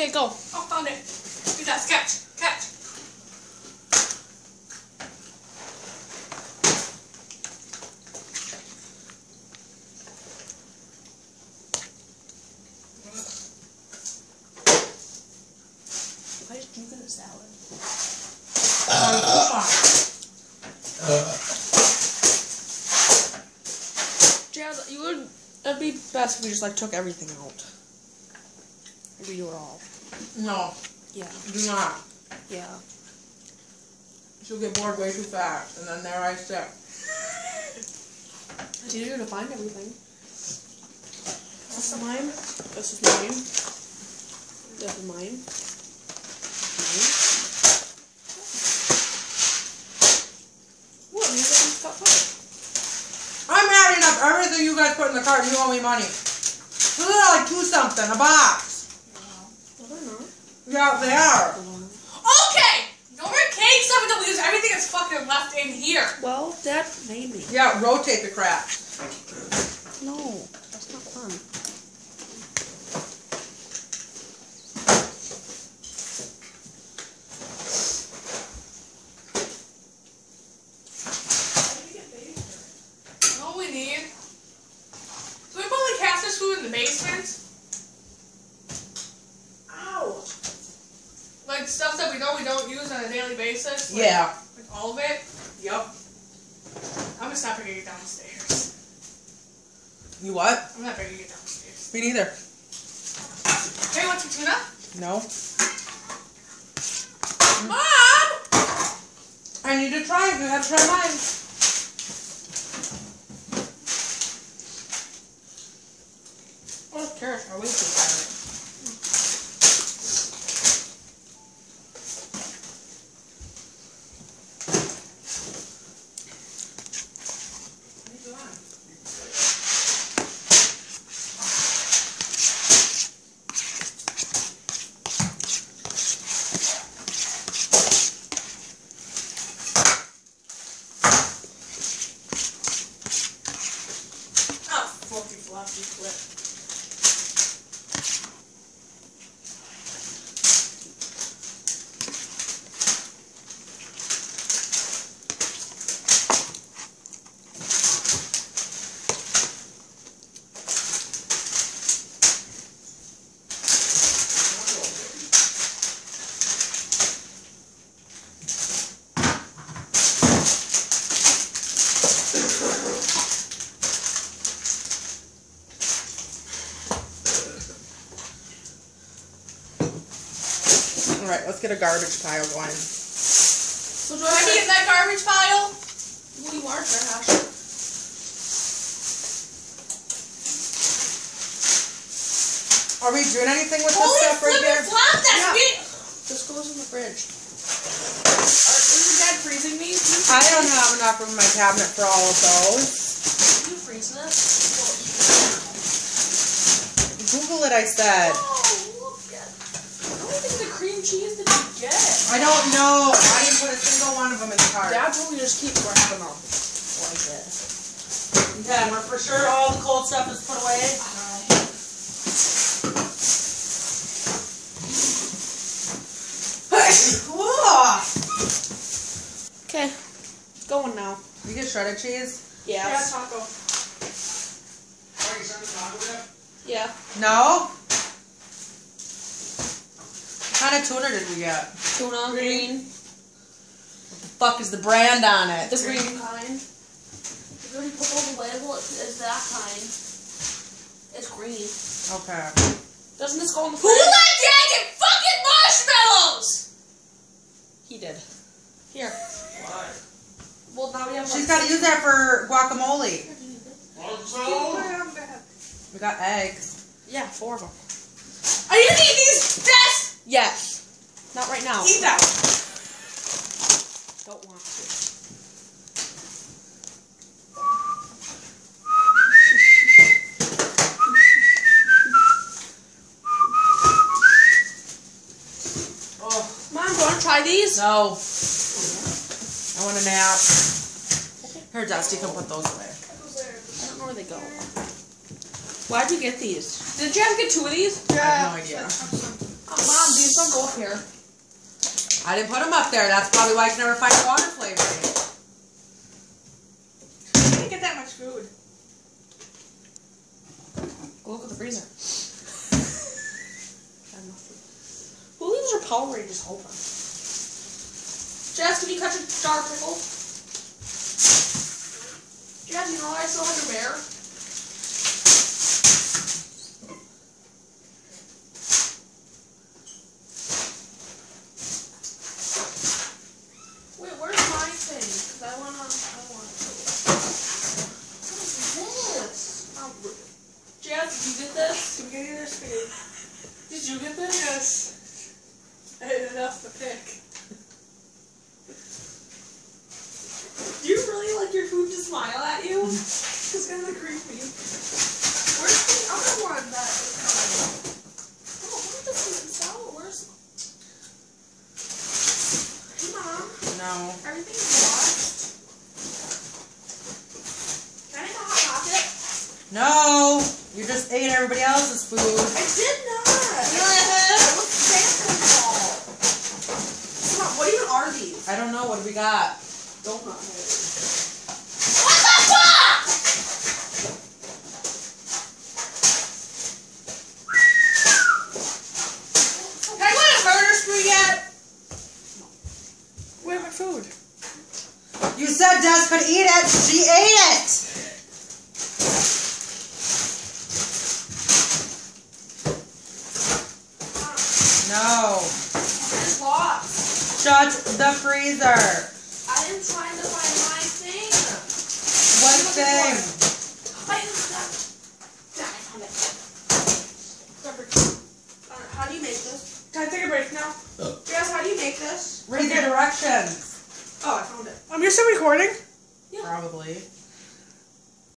Okay, go. Oh, found it. Do that. Sketch. Catch. Why did you get a salad? Jazz, you would. It'd be best if we just like took everything out. We do it all. No, Yeah. do not. Yeah. She'll get bored way too fast, and then there I sit. It's easier to find everything. This is mine. This is mine. This is mine. Mine. What? You guys got fun. I'm adding up everything you guys put in the cart. You owe me money. Those are like two something a box. No, they're not. Yeah, they are. Okay. No more cake stuff until we use everything that's fucking left in here. Well, that made me. Yeah, rotate the crap. No, that's not fun. You know what we need? So we put like cactus food in the basement. Ow. Like stuff that we know we don't use on a daily basis. Like, Yeah. Like all of it. Yep. I'm just not bringing it downstairs. You what? I'm not bringing it downstairs. Me neither. Hey, want some tuna? No. Mom! I need to try it. You have to try mine. Oh, carrots are way too Oh, fluffy, fluffy, right, let's get a garbage pile going. So do I be in that garbage pile? Well, you are trash. Are we doing anything with this stuff right flippin' here? flop, that's Yeah. me! This goes in the fridge. Are, is Dad freezing these? I don't have enough room in my cabinet for all of those. Are you freezing it? Google it, I said. Oh, look at. How many the cream cheese did you get? I don't know. I didn't put a single one of them in the cart. Dad told me to just keep grabbing them. Like this. Okay, we're for sure all the cold stuff is put away. Whoa! Okay. Going now. You get shredded cheese? Yeah. Yeah, taco. Yeah. No? What kind of tuna did we get? Tuna, green. What the fuck is the brand on it? The green kind. If you put on the label, it's, it's that kind. It's green. Okay. Doesn't this go in the Who fridge? let Dad get fucking marshmallows? He did. Here. Why? Well, now we have. She's like- got to use that for guacamole. Also, We got eggs. Yeah, four of them. Are you gonna eat these deaths? Yes. Not right now. Eat them. Don't want to. Oh, Mom, do you want to try these? no. I want a nap. Here, Dusty, come put those away. I don't know where they go. Why'd you get these? Did you have to get two of these? I have no idea. Mom, these don't go up here. I didn't put them up there. That's probably why I can never find water flavoring. I didn't get that much food. Go look at the freezer. Got enough food. Who leaves your Power Rangers open? Jazz, can you catch a jar of pickles? Jazz, you know I still have your bear? Wait, where's my thing? Cause I wanna, I want to. What is this? Oh, Jazz, did you get this? I'm getting this food. Did you get this? Yes. I had enough to pick. Do you really like your food to smile at you? It's kind of creepy. Where's the other one that is coming? Oh, look at this and sour. Where's? Hey, mom. No. Everything's lost. Can I have a hot pocket? No. You just ate everybody else's food. I did not. It was basketball. Come on. What even are these? I don't know. What do we got? Donut holes. What the fuck? Can I go on a murder spree yet? Where's my food? You said Des could eat it. She ate it. No. It's lost. Shut the freezer. I didn't try to find my thing. What thing? I just got. Yeah, I found it. How do you make this? Can I take a break now? Yes, how do you make this? Read the directions. Oh, I found it. Um, you're still recording? Yeah. Probably.